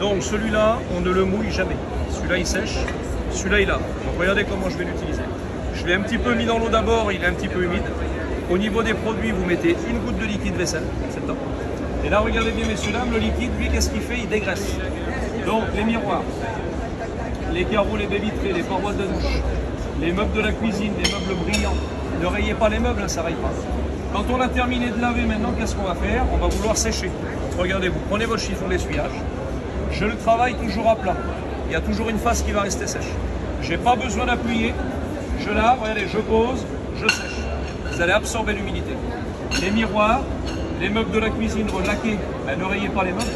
Donc celui-là, on ne le mouille jamais. Celui-là, il sèche. Celui-là, il a. Donc regardez comment je vais l'utiliser. Je l'ai un petit peu mis dans l'eau d'abord, il est un petit peu humide. Au niveau des produits, vous mettez une goutte de liquide vaisselle, c'est. Et là, regardez bien, messieurs, dames, le liquide, lui, qu'est-ce qu'il fait? Il dégraisse. Donc, les miroirs, les carreaux, les baies vitrées, les parois de douche, les meubles de la cuisine, les meubles brillants. Ne rayez pas les meubles, hein, ça raye pas. Quand on a terminé de laver maintenant, qu'est-ce qu'on va faire? On va vouloir sécher. Regardez, vous prenez votre chiffon d'essuyage. Je le travaille toujours à plat. Il y a toujours une face qui va rester sèche. Je n'ai pas besoin d'appuyer. Je lave, regardez, je pose, je sèche. Vous allez absorber l'humidité. Les miroirs, les meubles de la cuisine relaqués, ben, ne rayez pas les meubles.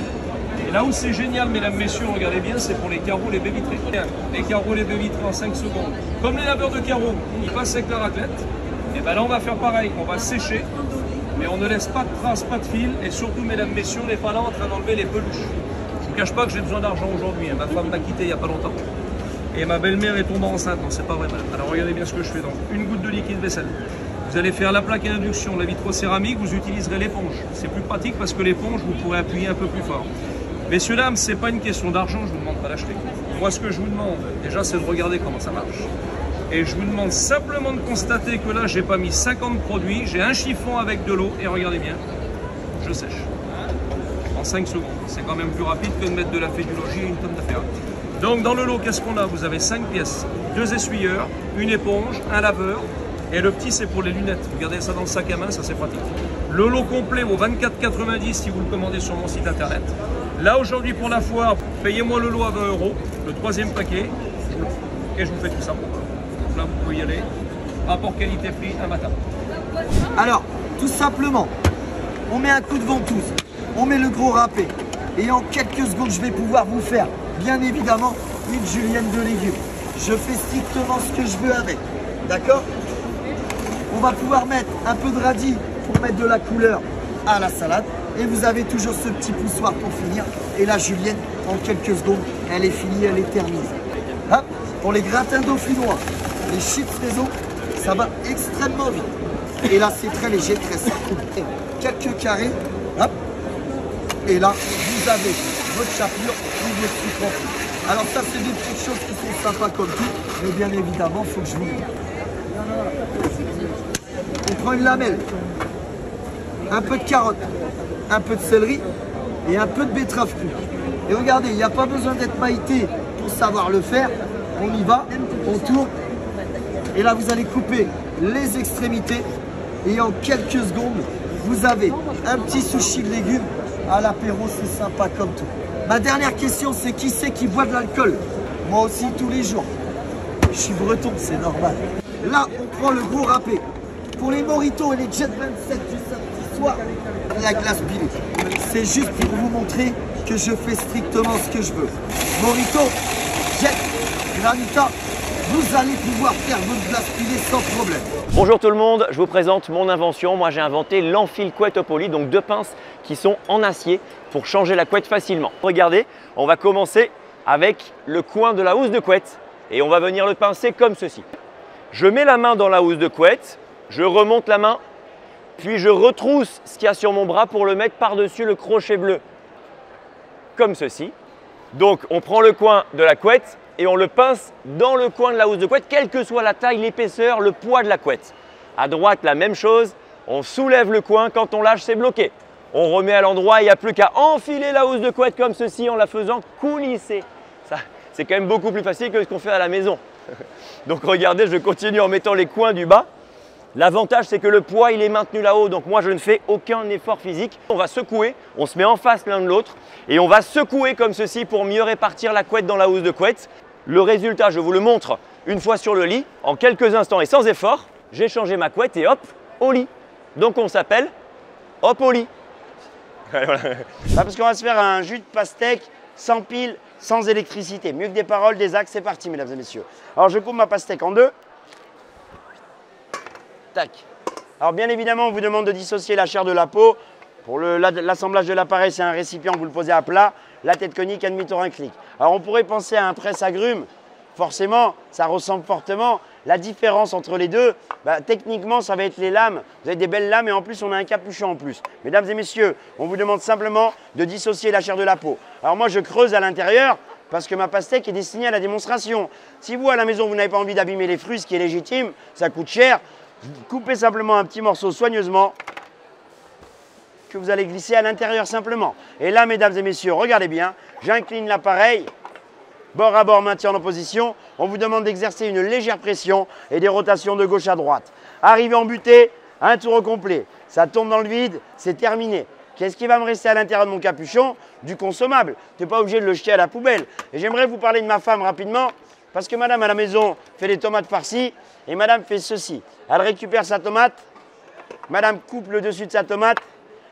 Et là où c'est génial, mesdames, messieurs, regardez bien, c'est pour les carreaux, les baies vitrées. Les carreaux, les baies vitrées en 5 secondes. Comme les laveurs de carreaux, ils passent avec la raclette. Et bien là, on va faire pareil. On va sécher, mais on ne laisse pas de traces, pas de fil. Et surtout, mesdames, messieurs, on n'est pas là en train d'enlever les peluches. Je ne vous cache pas que j'ai besoin d'argent aujourd'hui. hein. Ma femme m'a quitté il n'y a pas longtemps. Et ma belle-mère est tombée enceinte. Non, c'est pas vrai, madame. Alors regardez bien ce que je fais. Donc, une goutte de liquide vaisselle. Vous allez faire la plaque à induction, la vitrocéramique, vous utiliserez l'éponge. C'est plus pratique parce que l'éponge, vous pourrez appuyer un peu plus fort. Messieurs, dames, c'est pas une question d'argent, je vous demande pas d'acheter. Moi, ce que je vous demande, déjà, c'est de regarder comment ça marche. Et je vous demande simplement de constater que là, j'ai pas mis 50 produits, j'ai un chiffon avec de l'eau, et regardez bien, je sèche. En 5 secondes. C'est quand même plus rapide que de mettre de la fédulogie et une tonne d'affaires. Donc, dans le lot, qu'est-ce qu'on a? Vous avez 5 pièces, deux essuyeurs, une éponge, un laveur, et le petit, c'est pour les lunettes. Vous gardez ça dans le sac à main, ça c'est pratique. Le lot complet vaut 24,90 si vous le commandez sur mon site internet. Là, aujourd'hui, pour la foire, payez-moi le lot à 20 euros, le troisième paquet, et je vous fais tout ça pour vous. Donc là, vous pouvez y aller. Rapport qualité-prix, un matin. Alors, tout simplement, on met un coup de ventouse, on met le gros râpé, et en quelques secondes, je vais pouvoir vous faire, bien évidemment, une julienne de légumes. Je fais strictement ce que je veux avec, d'accord? On va pouvoir mettre un peu de radis pour mettre de la couleur à la salade, et vous avez toujours ce petit poussoir pour finir. Et la julienne, en quelques secondes, elle est finie, elle est terminée. Hop, pour les gratins dauphinois, les chips maison, ça va extrêmement vite. Et là, c'est très léger, très simple. Quelques carrés, hop. Et là, vous avez votre chapelure ou votre sucre. Alors ça, c'est des petites choses qui sont sympas comme tout, mais bien évidemment, il faut que je vous. On prend une lamelle, un peu de carotte, un peu de céleri et un peu de betterave crue. Et regardez, il n'y a pas besoin d'être maïté pour savoir le faire. On y va, on tourne. Et là, vous allez couper les extrémités. Et en quelques secondes, vous avez un petit sushi de légumes. À l'apéro, c'est sympa comme tout. Ma dernière question, c'est qui c'est qui boit de l'alcool? Moi aussi, tous les jours. Je suis breton, c'est normal. Là, on prend le gros râpé. Pour les moritos et les Jet 27 du samedi soir, la glace Billy. C'est juste pour vous montrer que je fais strictement ce que je veux. Morito, Jet, Granita, vous allez pouvoir faire votre glace sans problème. Bonjour tout le monde, je vous présente mon invention. Moi j'ai inventé l'enfile couette au poly, donc deux pinces qui sont en acier pour changer la couette facilement. Regardez, on va commencer avec le coin de la housse de couette et on va venir le pincer comme ceci. Je mets la main dans la housse de couette, je remonte la main, puis je retrousse ce qu'il y a sur mon bras pour le mettre par-dessus le crochet bleu, comme ceci. Donc on prend le coin de la couette et on le pince dans le coin de la housse de couette, quelle que soit la taille, l'épaisseur, le poids de la couette. À droite, la même chose, on soulève le coin, quand on lâche, c'est bloqué. On remet à l'endroit, il n'y a plus qu'à enfiler la housse de couette comme ceci en la faisant coulisser. Ça, c'est quand même beaucoup plus facile que ce qu'on fait à la maison. Donc regardez, je continue en mettant les coins du bas. L'avantage, c'est que le poids, il est maintenu là-haut, donc moi, je ne fais aucun effort physique. On va secouer, on se met en face l'un de l'autre, et on va secouer comme ceci pour mieux répartir la couette dans la housse de couette. Le résultat, je vous le montre une fois sur le lit, en quelques instants et sans effort. J'ai changé ma couette et hop, au lit. Donc on s'appelle hop au lit. Bah, parce qu'on va se faire un jus de pastèque sans pile, sans électricité. Mieux que des paroles, des axes, c'est parti, mesdames et messieurs. Alors, je coupe ma pastèque en deux. Alors, bien évidemment, on vous demande de dissocier la chair de la peau. Pour l'assemblage de l'appareil, c'est un récipient vous le posez à plat. La tête conique, un demi-tour, un clic. Alors, on pourrait penser à un presse-agrumes. Forcément, ça ressemble fortement. La différence entre les deux, bah, techniquement, ça va être les lames. Vous avez des belles lames et en plus, on a un capuchon en plus. Mesdames et messieurs, on vous demande simplement de dissocier la chair de la peau. Alors moi, je creuse à l'intérieur parce que ma pastèque est destinée à la démonstration. Si vous, à la maison, vous n'avez pas envie d'abîmer les fruits, ce qui est légitime, ça coûte cher, coupez simplement un petit morceau soigneusement que vous allez glisser à l'intérieur simplement. Et là, mesdames et messieurs, regardez bien, j'incline l'appareil, bord à bord, maintien en position. On vous demande d'exercer une légère pression et des rotations de gauche à droite. Arrivé en butée, un tour au complet. Ça tombe dans le vide, c'est terminé. Qu'est-ce qui va me rester à l'intérieur de mon capuchon? Du consommable. Tu n'es pas obligé de le jeter à la poubelle. Et j'aimerais vous parler de ma femme rapidement, parce que madame à la maison fait des tomates farcies, et madame fait ceci. Elle récupère sa tomate, madame coupe le dessus de sa tomate,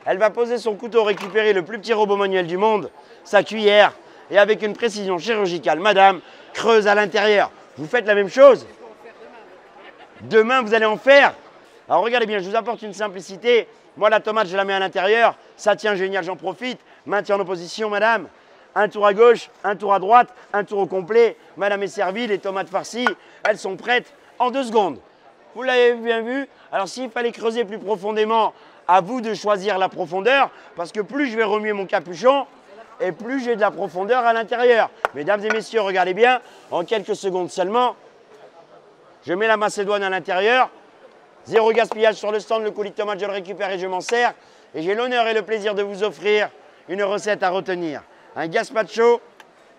elle va poser son couteau, récupérer le plus petit robot manuel du monde, sa cuillère, et avec une précision chirurgicale, madame creuse à l'intérieur. Vous faites la même chose? Demain, vous allez en faire? Alors regardez bien, je vous apporte une simplicité. Moi, la tomate, je la mets à l'intérieur. Ça tient génial, j'en profite. Maintien en opposition, madame. Un tour à gauche, un tour à droite, un tour au complet. Madame est servie, les tomates farcies, elles sont prêtes en deux secondes. Vous l'avez bien vu Alors s'il fallait creuser plus profondément, à vous de choisir la profondeur, parce que plus je vais remuer mon capuchon, et plus j'ai de la profondeur à l'intérieur. Mesdames et messieurs, regardez bien, en quelques secondes seulement, je mets la macédoine à l'intérieur, zéro gaspillage sur le stand, le coulis de tomate, je le récupère et je m'en sers. Et j'ai l'honneur et le plaisir de vous offrir une recette à retenir. Un gazpacho,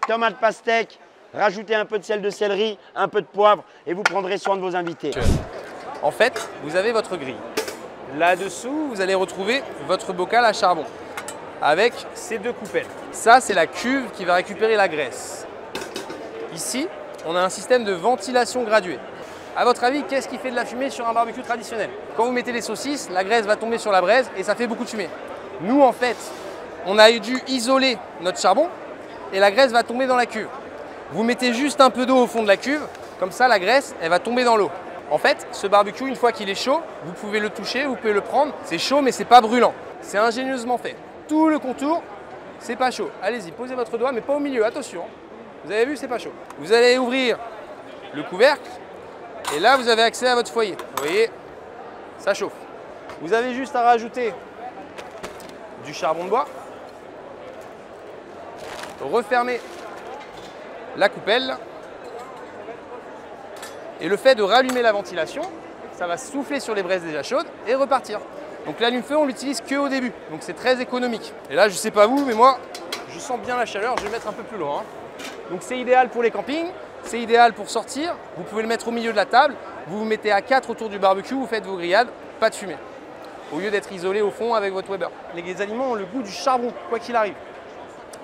tomate pastèque, rajoutez un peu de sel de céleri, un peu de poivre et vous prendrez soin de vos invités. En fait, vous avez votre grille. Là-dessous, vous allez retrouver votre bocal à charbon avec ces deux coupelles. Ça, c'est la cuve qui va récupérer la graisse. Ici, on a un système de ventilation graduée. À votre avis, qu'est-ce qui fait de la fumée sur un barbecue traditionnel? Quand vous mettez les saucisses, la graisse va tomber sur la braise et ça fait beaucoup de fumée. Nous, en fait, on a dû isoler notre charbon et la graisse va tomber dans la cuve. Vous mettez juste un peu d'eau au fond de la cuve, comme ça la graisse, elle va tomber dans l'eau. En fait, ce barbecue, une fois qu'il est chaud, vous pouvez le toucher, vous pouvez le prendre. C'est chaud, mais c'est pas brûlant. C'est ingénieusement fait. Tout le contour, c'est pas chaud. Allez-y, posez votre doigt, mais pas au milieu, attention. Vous avez vu, c'est pas chaud. Vous allez ouvrir le couvercle, et là, vous avez accès à votre foyer. Vous voyez, ça chauffe. Vous avez juste à rajouter du charbon de bois, refermer la coupelle, et le fait de rallumer la ventilation, ça va souffler sur les braises déjà chaudes et repartir. Donc l'allume-feu, on l'utilise que au début, donc c'est très économique. Et là, je sais pas vous, mais moi, je sens bien la chaleur, je vais mettre un peu plus loin. Hein. Donc c'est idéal pour les campings, c'est idéal pour sortir. Vous pouvez le mettre au milieu de la table, vous vous mettez à 4 autour du barbecue, vous faites vos grillades, pas de fumée. Au lieu d'être isolé au fond avec votre Weber. Les aliments ont le goût du charbon, quoi qu'il arrive.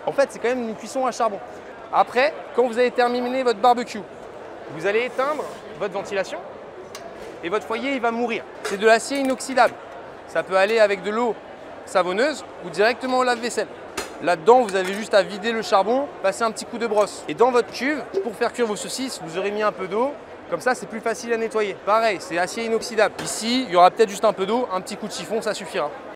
En fait, c'est quand même une cuisson à charbon. Après, quand vous avez terminé votre barbecue, vous allez éteindre votre ventilation et votre foyer il va mourir. C'est de l'acier inoxydable. Ça peut aller avec de l'eau savonneuse ou directement au lave-vaisselle. Là-dedans, vous avez juste à vider le charbon, passer un petit coup de brosse. Et dans votre cuve, pour faire cuire vos saucisses, vous aurez mis un peu d'eau. Comme ça, c'est plus facile à nettoyer. Pareil, c'est acier inoxydable. Ici, il y aura peut-être juste un peu d'eau, un petit coup de chiffon, ça suffira.